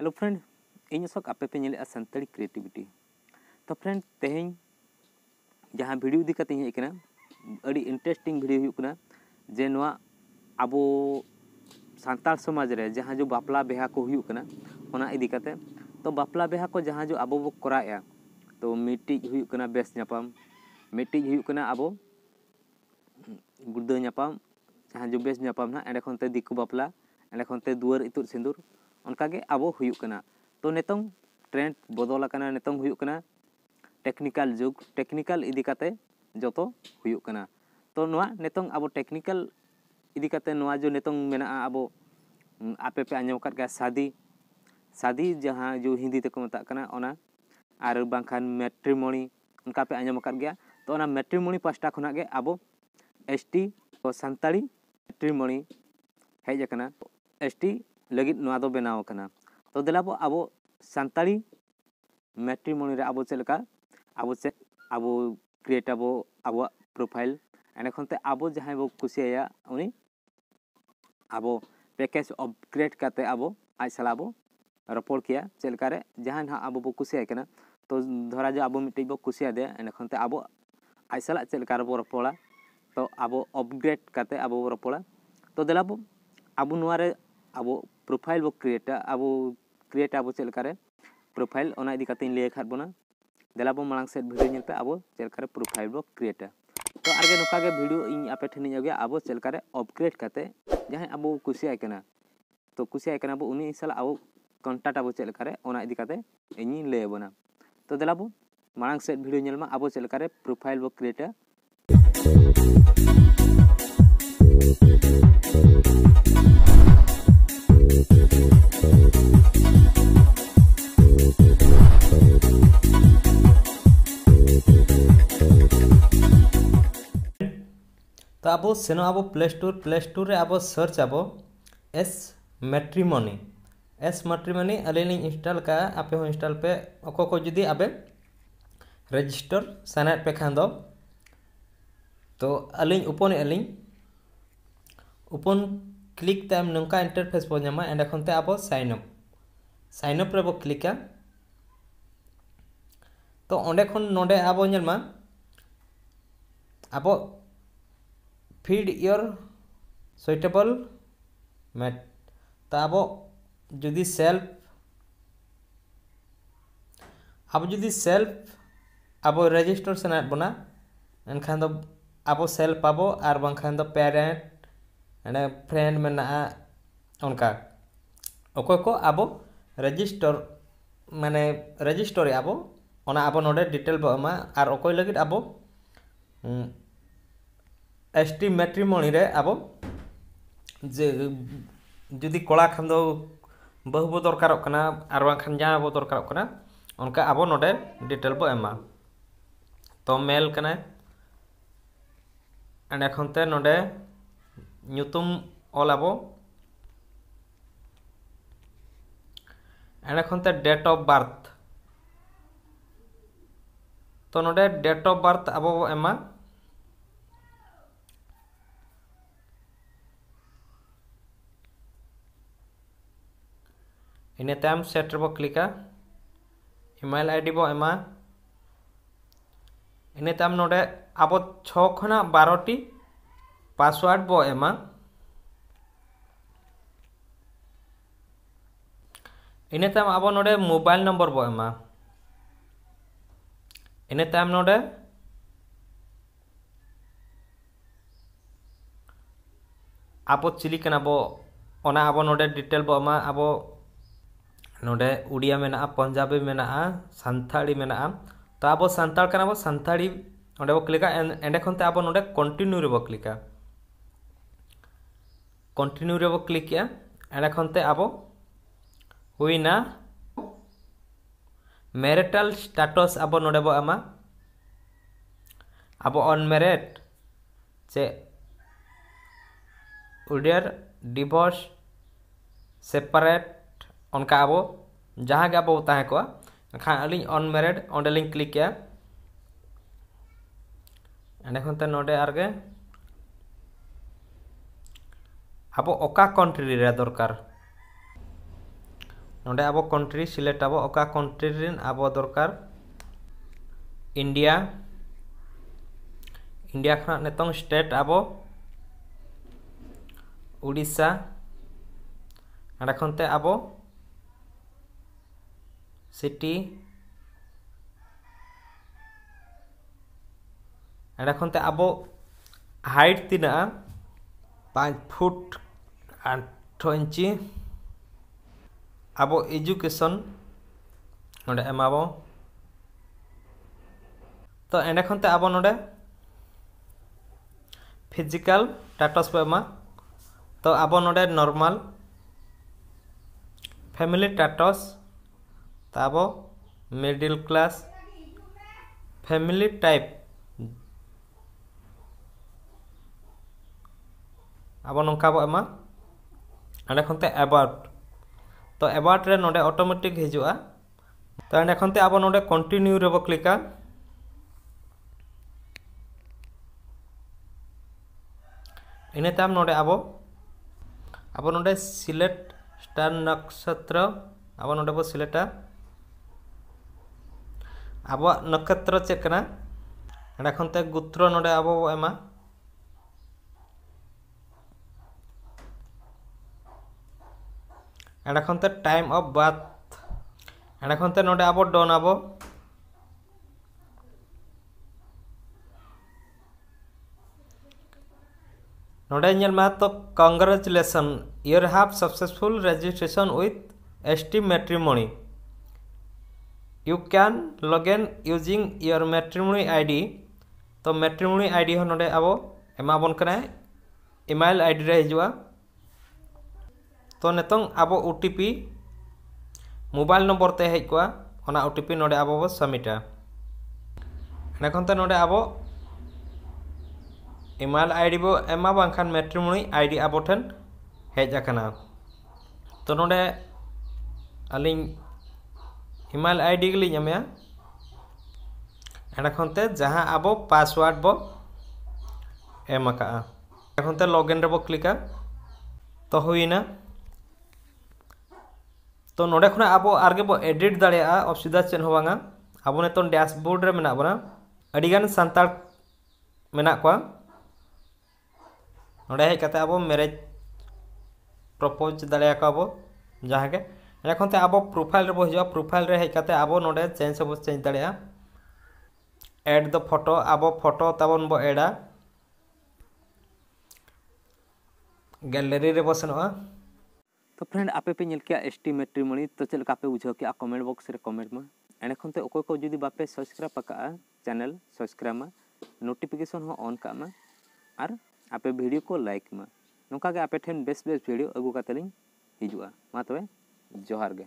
Hello friend इन अशोक आपेपे सानी क्रिएटिविटी तो फ्रेंड तेहेन जहाँ भिडियो इदीकते हेकर अभी इंटरेस्टिंग भिडियो जे अब सानता समाज में जहाँ जो बापला बेहा को इदीकते तो बापला बेहा को जहाँ जो अब बो कराए तो मिट्टी होना बेसापाम मिट्टी होना अब गुर्दापाम जहाँ जो बेसापाम एंड दिको बापला एंड दुआर इतर सिंदूर ओनका अब तो नितों ट्रेंड बदल आना टेक्निकल जुग टेक्निकल इदीत जो तो तो नितों अब टेक्निकल इदीकते जो नित में अब आपेपे आज सादी सादी जहाँ जो हिंदी तक मतखान मेट्रिमणी उनका पे आज तो मेट्रिमणी पासटा खुना अब एस टी सानी मेट्रिमणी हजना एस टी ᱞᱟᱹᱜᱤᱫ ᱱᱚᱣᱟ ᱫᱚ ᱵᱮᱱᱟᱣ ᱟᱠᱟᱱᱟ ᱛᱚ ᱫᱮᱞᱟᱵᱚ ᱟᱵᱚ ᱥᱟᱱᱛᱟᱲᱤ ᱢᱮᱴᱨᱤᱢᱚᱱᱤ ᱨᱮ ᱟᱵᱚ ᱪᱮᱫ ᱞᱮᱠᱟ ᱟᱵᱚ ᱪᱮᱫ ᱟᱵᱚ ᱠᱨᱤᱭᱮᱴ ᱟᱵᱚ ᱟᱵᱚᱣᱟᱜ ᱯᱨᱳᱯᱷᱟᱭᱤᱞ ᱮᱸᱰᱮᱠᱷᱚᱱ ᱛᱮ ᱟᱵᱚ ᱡᱟᱦᱟᱸᱭ ᱵᱚ ᱠᱩᱥᱤᱭᱟᱭᱟ ᱩᱱᱤ ᱟᱵᱚ ᱯᱮᱠᱮᱡᱽ ᱟᱯᱜᱨᱮᱰ ᱠᱟᱛᱮ ᱟᱵᱚ ᱟᱡ ᱥᱟᱞᱟᱜ ᱵᱚ ᱨᱚᱯᱚᱲ ᱠᱮᱭᱟ ᱪᱮᱫ ᱞᱮᱠᱟ ᱨᱮ ᱡᱟᱦᱟᱸ ᱱᱟᱦᱟᱜ ᱟᱵᱚ ᱵᱚ ᱠᱩᱥᱤᱭᱟᱭ ᱠᱟᱱᱟ ᱛᱚ ᱫᱷᱚᱨᱟ ᱡᱮ ᱟᱵᱚ ᱢᱤᱫᱴᱤᱡ ᱵᱚ ᱠᱩᱥᱤᱭᱟᱫᱮᱭᱟ ᱮᱸᱰᱮᱠᱷᱚᱱ ᱛᱮ ᱟᱵᱚ ᱟᱡ ᱥᱟᱞᱟᱜ ᱪᱮᱫ ᱞᱮᱠᱟ ᱨᱮᱵᱚ ᱨᱚᱯᱚᱲᱟ ᱛᱚ ᱟᱵᱚ ᱟᱯᱜᱨᱮᱰ ᱠᱟᱛᱮ ᱟᱵᱚ ᱵᱚ ᱨᱚᱯᱚᱲᱟ ᱛᱚ ᱫᱮᱞᱟᱵᱚ ᱟᱵᱚ ᱱᱚᱣᱟ ᱨᱮ ᱟᱵᱚ अब अब प्रोफ़ाइल बो क्रिएट अब क्रिएट अब चलकारे प्रोफ़ाइल ओना इदी कते लय खाद बना। देला बो मांग सेट वीडियो नेलपे अब चलकारे प्रोफ़ाइल बो क्रिएट तो आगे नुका गे वीडियो इन आपे ठेनी अगे अब चलकारे अपग्रेड करते। जहाँ अब कना। तो कुसिया कना बो उनी साल अब कॉन्टैक्ट अब चलकारे ओना इदी कते इनी लय बना। तो देला बो मांग वीडियो नेलमा अब चलकारे प्रोफ़ाइल बो क्रिएट तो अब सेनो अब प्ले स्टोर प्ले स्टोर रे अब सर्च अब एस मैट्रिमनी एस मैट्रिमनी अली इंस्टॉल का आपे हो इंस्टॉल पे अको को जुदी अबे रजिस्टर सनेट पे खान तो अली ओपन अली ओपन क्लिक तम नंका इंटरफेस बो नामा एंड अब साइन अप साइन रे क्लिका तो ओंडे खन नोडे अब नेलमा अब feed your suitable mat. तो अब जुदी सेल्फ अब जुदी सेल्फ अब रजिस्टर से बना एनखान अब सेल्फ अब और बाखान पेरेंट एंड फ्रेंड मेना उनका अकय को अब रजिस्टर माने रजिस्टर अब अब नोडे डिटेल बो एमा और अकय लगित ଏସ୍ଟି ମେଟ୍ରିମଣିରେ ଏବଂ ଯେ ᱡᱩᱫᱤ ᱠᱚᱲᱟ ᱠᱷᱟᱱ ᱫᱚ ᱵᱟᱹᱦᱩ ᱵᱚ ᱫᱚᱨᱠᱟᱨᱚᱜ ᱠᱟᱱᱟ ᱟᱨ ᱵᱟᱝᱠᱷᱟᱱ ᱡᱟᱶᱟᱭ ᱵᱚ ᱫᱚᱨᱠᱟᱨᱚᱜ ᱠᱟᱱᱟ ᱚᱱᱠᱟ ᱟᱵᱚ ᱱᱚᱰᱮ ᱰᱤᱴᱮᱞ ᱵᱚ ᱮᱢᱟ ᱛᱚ ᱢᱮᱞ ᱠᱟᱱᱟᱭ ᱮᱸᱰᱮ ᱠᱷᱚᱱᱛᱮ ᱱᱚᱰᱮ ᱧᱩᱛᱩᱢ ᱚᱞ ᱟᱵᱚ ᱮᱸᱰᱮ ᱠᱷᱚᱱᱛᱮ ᱰᱮᱴ ᱚᱯᱷ ᱵᱟᱨᱛᱷ ᱛᱚ ᱱᱚᱰᱮ ᱰᱮᱴ ᱚᱯᱷ ᱵᱟᱨᱛᱷ ᱟᱵᱚ ᱵᱚ ᱮᱢᱟ ᱤᱱᱟᱹ ᱛᱟᱭᱚᱢ സെറ്റർ ഇപ്പോൾ ᱠᱞᱤᱠᱟ ᱤᱢᱮᱞ ᱟᱭᱰᱤ ᱵᱚ ᱮᱢᱟ ᱤᱱᱟᱹ ᱛᱟᱭᱚᱢ ᱱᱚᱰᱮ ᱟᱵᱚ ᱪᱷᱚ ᱠᱷᱚᱱᱟᱜ 12 ᱴᱤ ᱯᱟᱥᱣᱟᱨᱰ ᱵᱚ ᱮᱢᱟ ᱤᱱᱟᱹ ᱛᱟᱭᱚᱢ ᱟᱵᱚ ᱱᱚᱰᱮ ᱢᱳᱵᱟᱭᱤᱞ ᱱᱚᱢᱵᱚᱨ ᱵᱚ ᱮᱢᱟ ᱤᱱᱟᱹ ᱛᱟᱭᱚᱢ ᱱᱚᱰᱮ ᱟᱵᱚ ᱪᱤᱞᱤ ᱠᱟᱱᱟ ᱵᱚ ᱚᱱᱟ ᱟᱵᱚ ᱱᱚᱰᱮ ᱰᱤᱴᱮᱞ ᱵᱚ ᱮᱢᱟ ᱟᱵᱚ ᱱᱚᱰᱮ ᱩᱲᱤᱭᱟ ᱢᱮᱱᱟᱜᱼᱟ ᱯᱟᱧᱡᱟᱵᱤ ᱢᱮᱱᱟᱜᱼᱟ ᱥᱟᱱᱛᱷᱟᱲᱤ ᱢᱮᱱᱟᱜᱼᱟ ᱛᱚ ᱟᱵᱚ ᱥᱟᱱᱛᱟᱲ ᱠᱟᱱᱟ ᱵᱚ ᱥᱟᱱᱛᱷᱟᱲᱤ ᱚᱸᱰᱮ ᱵᱚ ᱠᱞᱤᱠᱟ ᱮᱸᱰᱮ ᱠᱷᱚᱱᱛᱮ ᱟᱵᱚ ᱱᱚᱰᱮ ᱠᱚᱱᱴᱤᱱᱤᱭᱩ ᱨᱮᱵᱚ ᱠᱞᱤᱠᱟ ᱠᱚᱱᱴᱤᱱᱤᱭᱩ ᱨᱮᱵᱚ ᱠᱞᱤᱠᱮᱜᱼᱟ ᱮᱸᱰᱮ ᱠᱷᱚᱱᱛᱮ ᱟᱵᱚ ᱦᱩᱭᱱᱟ ᱢᱮᱨᱮᱴᱟᱞ ᱥᱴᱮᱴᱟᱥ ᱟᱵᱚ ᱱᱚᱰᱮ ᱵᱚ ᱮᱢᱟ ᱟᱵᱚ অনমেরিড ᱪᱮ উডের ডিভোর্স সেপারেট अनकाबो जहाँ के अब को, खान अली अनमैरिड ऑनलाइन क्लिक किया। अनेकों तर तो नोटे आर अब ओका कंट्री रह दौर कर अब कंट्री सिलेट अब ओका कंट्री रिन अब दौर इंडिया इंडिया खान नेतों स्टेट अब उड़ीसा अनेकों तर अब সিটি ᱮᱸᱰᱮ ᱠᱷᱚᱱ ᱛᱮ ᱟᱵᱚ ᱦᱟᱭᱤᱴ ᱛᱤᱱᱟᱹᱜᱼᱟ ᱯᱟᱸᱪ ᱯᱷᱩᱴ ᱟᱴᱷᱚ ᱤᱧᱪᱤ ᱟᱵᱚ ᱮᱡᱩᱠᱮᱥᱚᱱ ᱱᱚᱰᱮ ᱮᱢᱟᱵᱚ ᱛᱚ ᱮᱸᱰᱮ ᱠᱷᱚᱱ ᱛᱮ ᱟᱵᱚ ᱱᱚᱰᱮ ᱯᱷᱤᱡᱤᱠᱟᱞ ᱴᱟᱴᱟᱥ ᱵᱚ ᱮᱢᱟ ᱛᱚ ᱟᱵᱚ ᱱᱚᱰᱮ ᱱᱚᱨᱢᱟᱞ ᱯᱷᱮᱢᱤᱞᱤ ᱴᱟᱴᱟᱥ তারপর মিডিল ক্লাস ফ্যামিলি টাইপ আবার নঙ্কা এমা ᱟᱸᱰᱮ ᱠᱷᱚᱱᱛᱮ ᱮᱵᱟᱨᱴ ᱛᱚ এবার্ট ᱨᱮ ᱱᱚᱰᱮ অটোমেটিক ᱦᱤᱡᱩᱜᱼᱟ ᱛᱚ ᱮᱸᱰᱮ ᱠᱷᱚᱱᱛᱮ ᱟᱵᱚ ᱱᱚᱰᱮ ᱠᱚᱱᱴᱤᱱᱤᱭᱩ ᱨᱮᱵᱚ ᱠᱞᱤᱠᱟ ᱤᱱᱟᱹ ᱛᱟᱭᱚᱢ ᱱᱚᱰᱮ ᱟᱵᱚ ᱟᱵᱚ ᱱᱚᱰᱮ ᱥᱤᱞᱮᱠᱴ ᱥᱴᱟᱨ ᱱᱚᱠᱥᱚᱛᱨᱚ ᱟᱵᱚ ᱱᱚᱰᱮ ᱵᱚ ᱥᱤᱞᱮᱠᱴᱟ अब नक्षत्र चेकना एखनते गुत्र ना अब एमा टाइम अफ बाथनते ना अब डन अब नोमा तो congratulations your have successful registration with S T matrimony you can login using your matrimony I D ᱛᱚ ᱢᱮᱴᱨᱤᱢᱚᱱᱤ ᱟᱭᱰᱤ ᱦᱚᱸ ᱱᱚᱰᱮ ᱟᱵᱚ ᱮᱢᱟᱵᱚᱱ ᱠᱟᱱᱟᱭ ᱤᱢᱮᱞ ᱟᱭᱰᱤ ᱨᱮ ᱦᱤᱡᱩᱜᱼᱟ ᱛᱚ ᱱᱤᱛᱚᱝ ᱟᱵᱚ O T P mobile number ᱛᱮ ᱦᱮᱡ ᱠᱚᱜᱼᱟ ᱚᱱᱟ ᱳ ᱴᱤ ᱯᱤ ᱱᱚᱰᱮ ᱟᱵᱚ ᱵᱚ ᱥᱟᱵᱢᱤᱴᱟ ᱮᱸᱰᱮᱠᱷᱚᱱ ᱛᱮ ᱱᱚᱰᱮ ᱟᱵᱚ ᱤᱢᱮᱞ ᱟᱭᱰᱤ ᱵᱚ ᱮᱢᱟ ᱵᱟᱝᱠᱷᱟᱱ ᱢᱮᱴᱨᱤᱢᱚᱱᱤ ᱟᱭᱰᱤ ᱟᱵᱚ ᱴᱷᱮᱱ ᱦᱮᱡ ᱟᱠᱟᱱᱟ ᱛᱚ ᱱᱚᱰᱮ ᱟᱹᱞᱤᱧ email ID गली एमेया एंड खनते जहां आबो पासवर्ड बो एम आका एखनते लॉगिन रे बो क्लिका तो हुईना तो नोडे खना आबो आरगे बो एडिट दाड़ेया असुविधा चेन हो बांगा आबो नेतन डैशबोर्ड रे मेना बना अडिगान संताल मेना कोआ ᱱᱚᱰᱮ ᱦᱮᱡ ᱠᱟᱛᱮ ᱟᱵᱚ ᱢᱮᱨᱮᱡ ᱯᱨᱚᱯᱳᱡ ᱫᱟᱲᱮᱭᱟᱠᱚ ᱟᱵᱚ ᱡᱟᱦᱟᱸ ᱜᱮ देखते अब प्रोफ़ाइल ᱯᱨᱚᱯᱷᱟᱭᱤᱞ ᱨᱮᱵᱚ ᱦᱤᱡᱩᱜᱼᱟ ᱯᱨᱚᱯᱷᱟᱭᱤᱞ ᱨᱮ ᱦᱮᱡ ᱠᱟᱛᱮ ᱟᱵᱚ ᱱᱚᱰᱮ ᱪᱮᱧᱡᱽ ᱦᱚᱸᱵᱚ ᱪᱮᱧᱡᱽ ᱫᱟᱲᱮᱭᱟᱜᱼᱟ ᱮᱰ ᱫᱚ ᱯᱷᱚᱴᱳ ᱟᱵᱚ ᱯᱷᱚᱴᱳ गैलरी रे बसन तो फ्रेंड आपे पे नेल किया एसटी मणि तो चल हाँ। का पे बुझो के कमेंट बॉक्स रे कमेंट में एने खनते ओको को जदी बापे सब्सक्राइब पका चैनल सब्सक्राइब में नोटिफिकेशन हो ऑन का में और आपे वीडियो को लाइक में नका के आपे ठेन बेस्ट बेस्ट वीडियो अगु का तलिंग हिजुआ हाँ। मा तबे जोहार गे